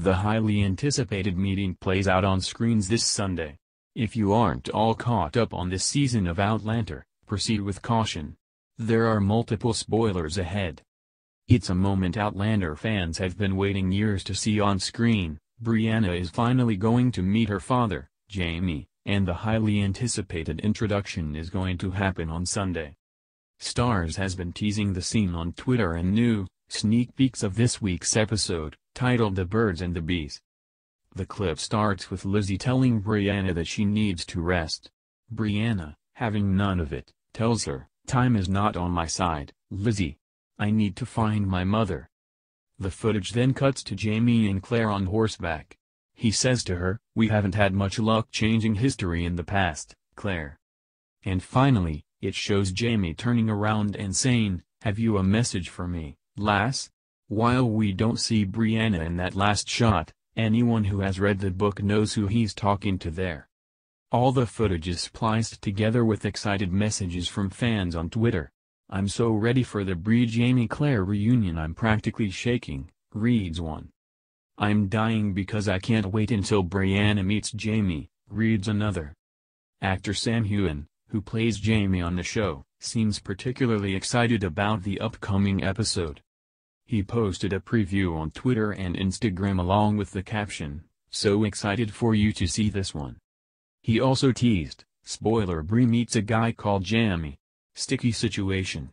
The highly anticipated meeting plays out on screens this Sunday. If you aren't all caught up on this season of Outlander, proceed with caution. There are multiple spoilers ahead. It's a moment Outlander fans have been waiting years to see on screen. Brianna is finally going to meet her father, Jamie, and the highly anticipated introduction is going to happen on Sunday. Starz has been teasing the scene on Twitter and new, sneak peeks of this week's episode, titled The Birds and the Bees. The clip starts with Lizzie telling Brianna that she needs to rest. Brianna, having none of it, tells her, Time is not on my side, Lizzie. I need to find my mother. The footage then cuts to Jamie and Claire on horseback. He says to her, We haven't had much luck changing history in the past, Claire. And finally, it shows Jamie turning around and saying, Have you a message for me, lass? While we don't see Brianna in that last shot, anyone who has read the book knows who he's talking to there. All the footage is spliced together with excited messages from fans on Twitter. I'm so ready for the Brie Jamie Claire reunion I'm practically shaking, reads one. I'm dying because I can't wait until Brianna meets Jamie, reads another. Actor Sam Heughan, who plays Jamie on the show, seems particularly excited about the upcoming episode. He posted a preview on Twitter and Instagram along with the caption, So excited for you to see this one. He also teased, spoiler Brie meets a guy called Jamie. Sticky situation.